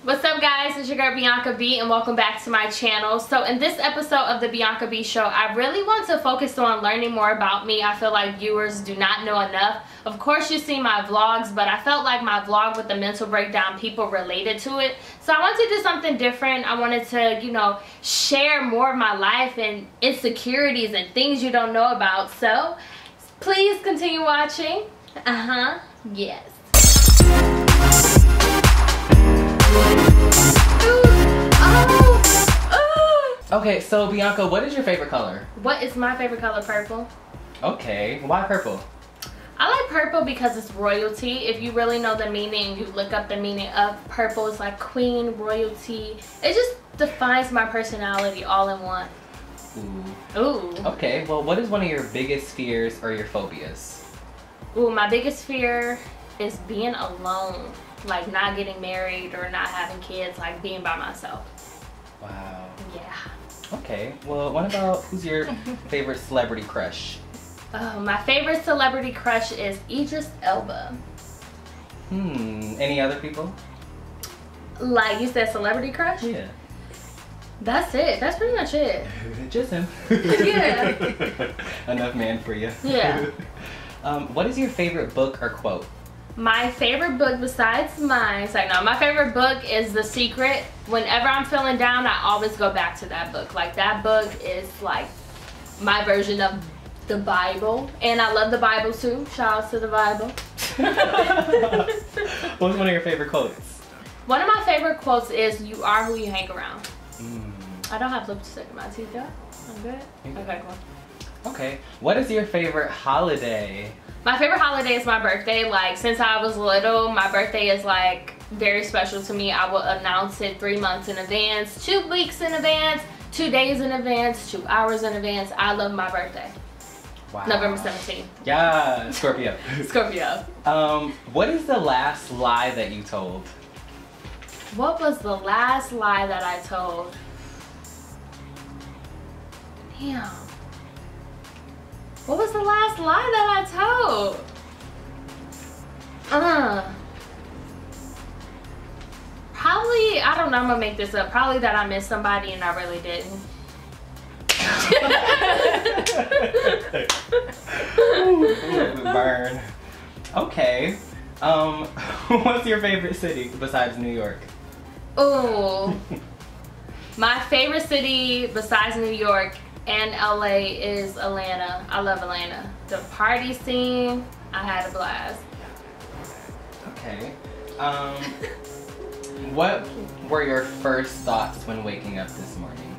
What's up guys, it's your girl Bianca Bee and welcome back to my channel. So in this episode of the Bianca Bee show, I really want to focus on learning more about me. I feel like viewers do not know enough. Of course you see my vlogs, but I felt like my vlog with the mental breakdown, people related to it. So I wanted to do something different. I wanted to, you know, share more of my life and insecurities and things you don't know about. So please continue watching. Uh-huh, yes. Okay, so Bianca, what is your favorite color? What is my favorite color? Purple. Okay, why purple? I like purple because it's royalty. If you really know the meaning, you look up the meaning of purple. It's like queen, royalty. It just defines my personality all in one. Ooh. Ooh. Okay, well, what is one of your biggest fears or your phobias? Ooh, my biggest fear is being alone. Like not getting married or not having kids, like being by myself. Wow. Yeah. Okay, well, what about who's your favorite celebrity crush? Oh, my favorite celebrity crush is Idris Elba. Hmm, any other people? Like you said, celebrity crush? Yeah. That's it. That's pretty much it. Just him. Yeah. Enough man for you. Yeah. um, what is your favorite book or quote? My favorite book besides mine, it's like no, my favorite book is The Secret. Whenever I'm feeling down, I always go back to that book. Like that book is like my version of the Bible. And I love the Bible too. Shout out to the Bible. What's one of your favorite quotes? One of my favorite quotes is you are who you hang around. Mm. I don't have lipstick in my teeth yet. I'm good. Okay, cool. Okay. What is your favorite holiday? My favorite holiday is my birthday. Like since I was little, my birthday is like very special to me. I will announce it three months in advance, two weeks in advance, two days in advance, two hours in advance. I love my birthday. Wow. November 17th. Yeah, Scorpio. Scorpio. um, what is the last lie that you told? What was the last lie that I told? Damn. What was the last lie that I told? Uh. Probably, I don't know, I'm gonna make this up. Probably that I missed somebody and I really didn't. Ooh, burn. Okay. Um, what's your favorite city besides New York? Ooh. My favorite city besides New York and LA is Atlanta. I love Atlanta. The party scene, I had a blast. Okay. Um, what were your first thoughts when waking up this morning?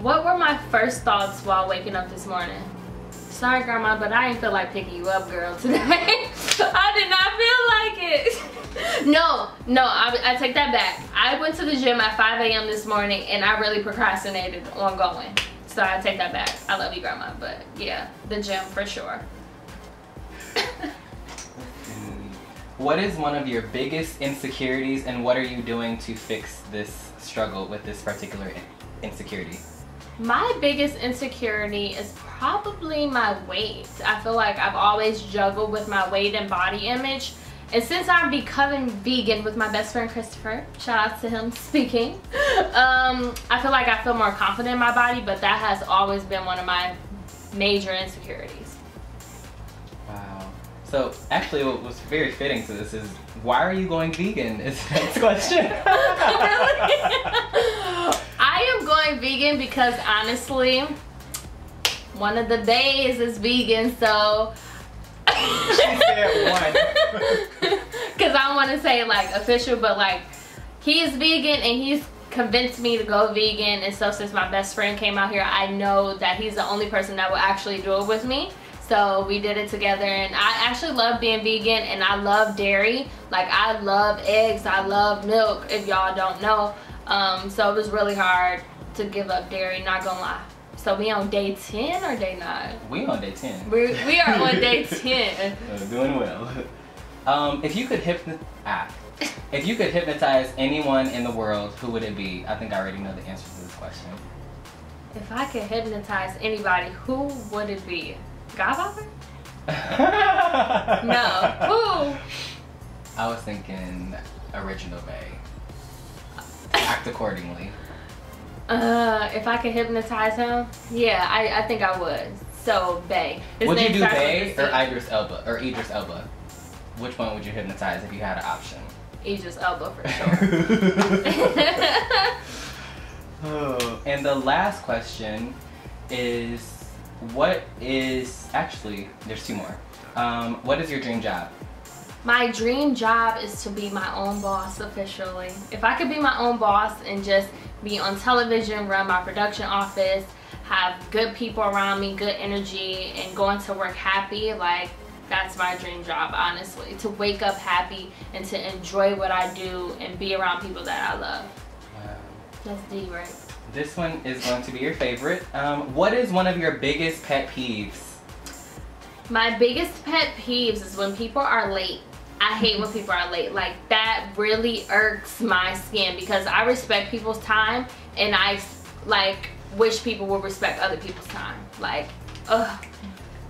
What were my first thoughts while waking up this morning? Sorry, Grandma, but I didn't feel like picking you up, girl, today. I did not feel like it. no, no, I, I take that back. I went to the gym at 5 a.m. this morning and I really procrastinated on going. So I take that back. I love you, Grandma, but yeah, the gym for sure. What is one of your biggest insecurities and what are you doing to fix this struggle with this particular insecurity? My biggest insecurity is probably my weight. I feel like I've always juggled with my weight and body image. And since I'm becoming vegan with my best friend Christopher, shout out to him speaking, um, I feel like I feel more confident in my body, but that has always been one of my major insecurities. Wow. So actually what was very fitting to this is why are you going vegan is the next question. I am going vegan because honestly, one of the days is vegan, so Because I don't want to say like official, but like he is vegan and he's convinced me to go vegan. And so since my best friend came out here, I know that he's the only person that will actually do it with me. So we did it together and I actually love being vegan and I love dairy. Like I love eggs, I love milk if y'all don't know. Um, so it was really hard to give up dairy, not gonna lie. So we on day 10 or day 9? We on day 10. We, we are on day 10. Uh, doing well. Um, if you could hypno ah, if you could hypnotize anyone in the world, who would it be? I think I already know the answer to this question. If I could hypnotize anybody, who would it be? Godfather? No. Who? I was thinking original Bay. act accordingly. Uh, if I could hypnotize him, yeah, I, I think I would. So Bay. His would you do starts Bay or C. Idris Elba or Idris Elba? Which one would you hypnotize if you had an option? Idris Elba for sure. oh, and the last question is, what is actually? There's two more. Um, what is your dream job? My dream job is to be my own boss officially. If I could be my own boss and just be on television, run my production office, have good people around me, good energy, and going to work happy, like that's my dream job, honestly. To wake up happy and to enjoy what I do and be around people that I love. Wow. That's D, right? This one is going to be your favorite. Um, what is one of your biggest pet peeves? My biggest pet peeves is when people are late. I hate when people are late. Like that really irks my skin because I respect people's time and I like wish people would respect other people's time. Like, ugh,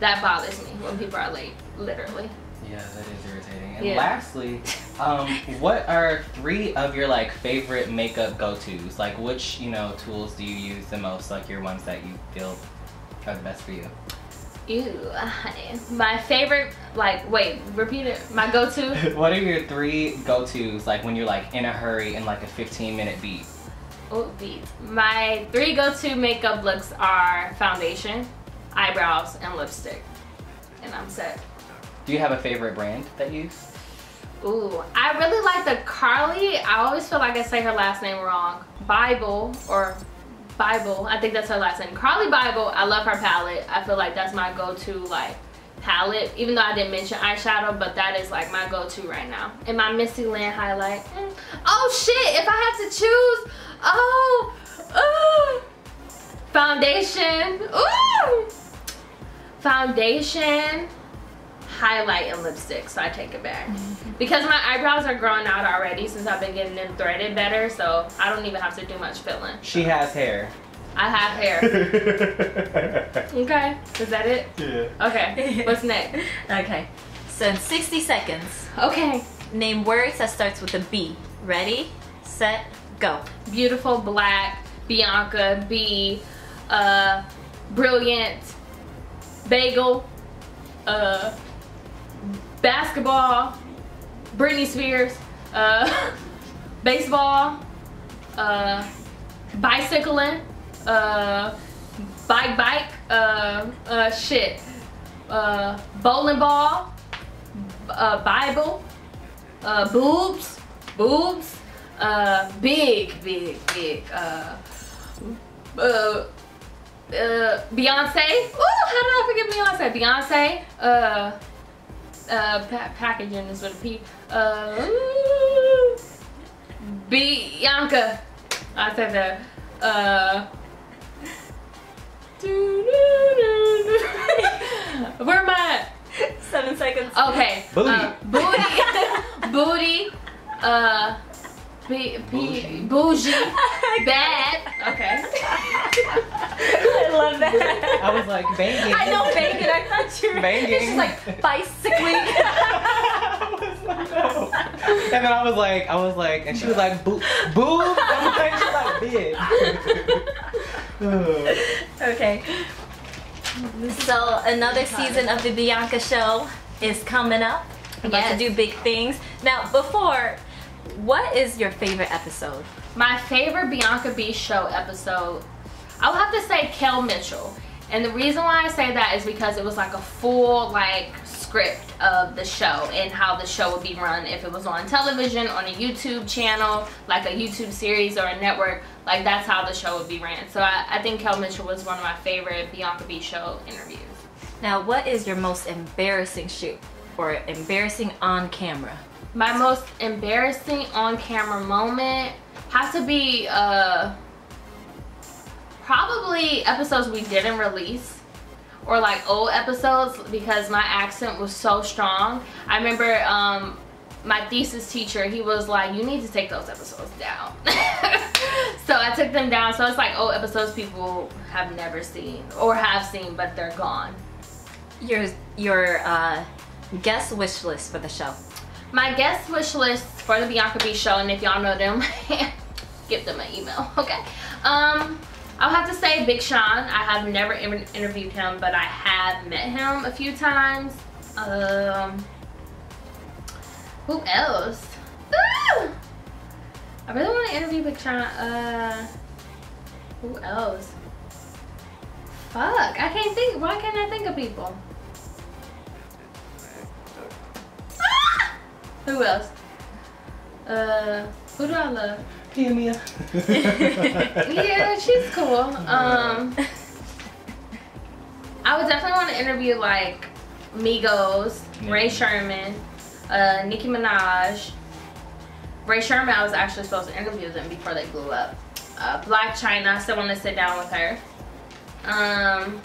that bothers me when people are late, literally. Yeah, that is irritating. And Yeah. lastly, um, what are three of your like favorite makeup go-tos? Like, which you know tools do you use the most? Like your ones that you feel are the best for you. Ew, honey. My favorite, like, wait, repeat it. My go-to. what are your three go-tos? Like when you're like in a hurry in like a 15-minute beat. Oh, beats. My three go-to makeup looks are foundation, eyebrows, and lipstick. And I'm set. Do you have a favorite brand that you use? Ooh, I really like the Carli. I always feel like I say her last name wrong. Bybel or Bybel. I think that's her last name. Carli Bybel. I love her palette. I feel like that's my go-to like palette. Even though I didn't mention eyeshadow, but that is like my go-to right now. And my Misty Land highlight. Oh shit! If I had to choose, oh, oh, foundation. Ooh, foundation highlight and lipstick, so I take it back. Because my eyebrows are growing out already since I've been getting them threaded better, so I don't even have to do much filling. She has hair. I have hair. okay, is that it? yeah. Okay, what's next? Okay. So in 60 seconds, Okay, name words that starts with a B. Ready, set, go. beautiful black, Bianca, B, uh, brilliant, bagel, uh, basketball, Britney Spears, uh, baseball, uh, bicycling, uh, bike bike, uh, uh, shit, uh, bowling ball, uh, Bible, uh, boobs, boobs, uh, big, big, big, uh, uh, uh, Beyonce. Ooh, how did I forget Beyonce? Beyonce. Uh, uh, pa- packaging is with a P. Uh, Bianca. I said that. Uh. Where am I? Seven seconds. Okay. Booty. Uh, booty. booty. Uh. Be, be, bougie. Bad. Okay. I that. I was like banging. I know banging. I thought you were Banging. It's just like bicycling. I was like, no. And then I was like, I was like, and she was like, boo, boo. I'm like, she's like, big. okay. So another season of the Bianca Show is coming up. About Yes. to do big things. Now, before, what is your favorite episode? My favorite Bianca Bee show episode, I would have to say Kel Mitchell. And the reason why I say that is because it was like a full like script of the show and how the show would be run if it was on television, on a YouTube channel, like a YouTube series or a network. Like that's how the show would be ran. So I, I think Kel Mitchell was one of my favorite Bianca Bee show interviews. Now, what is your most embarrassing shoot or embarrassing on camera? My most embarrassing on camera moment has to be uh probably episodes we didn't release or like old episodes because my accent was so strong. I remember um my thesis teacher, he was like, you need to take those episodes down. so I took them down. So it's like old episodes people have never seen or have seen, but they're gone. Your your uh, guest wish list for the show. My guest wish list for the Bianca Bee show, and if y'all know them, give them an email. Okay. Um, I'll have to say Big Sean. I have never interviewed him, but I have met him a few times. Um, who else? Ah! I really want to interview Big Sean. Uh, who else? Fuck, I can't think. Why can't I think of people? Ah! Who else? Uh, who do I love? Mia. yeah, she's cool. Um, I would definitely want to interview like Migos, yeah. Rae Sremmurd, uh, Nicki Minaj. Rae Sremmurd, I was actually supposed to interview them before they blew up. Uh, Blac Chyna, I still want to sit down with her. Um,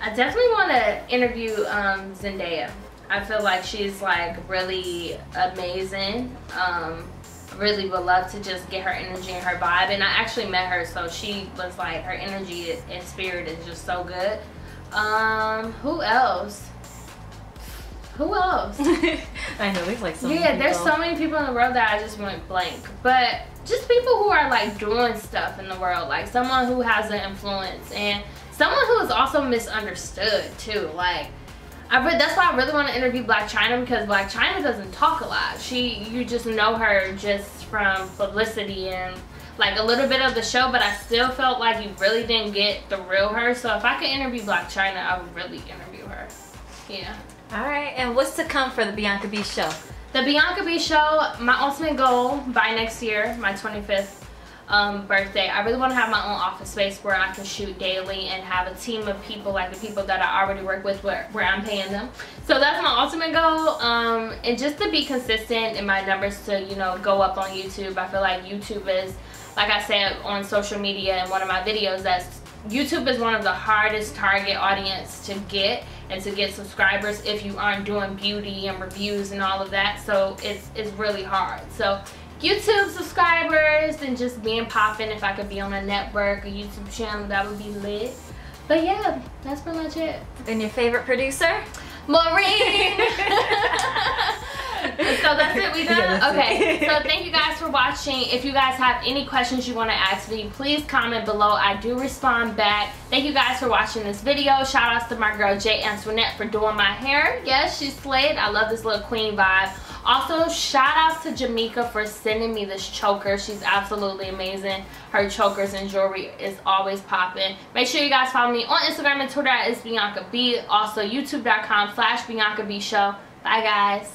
I definitely want to interview um, Zendaya. I feel like she's like really amazing. Um, really would love to just get her energy and her vibe. And I actually met her, so she was like, her energy and spirit is just so good. Um, who else? Who else? I know there's like so yeah, there's so many people in the world that I just went blank. But just people who are like doing stuff in the world, like someone who has an influence and someone who is also misunderstood too. Like I re- that's why I really want to interview Blac Chyna because Blac Chyna doesn't talk a lot. She you just know her just from publicity and like a little bit of the show, but I still felt like you really didn't get the real her. So if I could interview Blac Chyna, I would really interview her. Yeah. All right, and what's to come for the Bianca Bee show? The Bianca Bee show, my ultimate goal by next year, my 25th um, birthday. I really want to have my own office space where I can shoot daily and have a team of people like the people that I already work with where, where I'm paying them. So that's my ultimate goal. Um, and just to be consistent in my numbers to, you know, go up on YouTube. I feel like YouTube is, like I said on social media in one of my videos, that YouTube is one of the hardest target audience to get and to get subscribers if you aren't doing beauty and reviews and all of that. So it's, it's really hard. So YouTube subscribers and just being popping. If I could be on a network, a YouTube channel, that would be lit. But yeah, that's pretty much it. And your favorite producer? Maureen! so that's it, we done? Yeah, okay, so thank you guys for watching. If you guys have any questions you want to ask me, please comment below. I do respond back. Thank you guys for watching this video. Shout outs to my girl Jay Antoinette for doing my hair. Yes, she slayed. I love this little queen vibe. Also, shout out to Jamaica for sending me this choker. She's absolutely amazing. Her chokers and jewelry is always popping. Make sure you guys follow me on Instagram and Twitter at Bianca Bee. Also, youtube.com slash Bianca Bee Show. Bye, guys.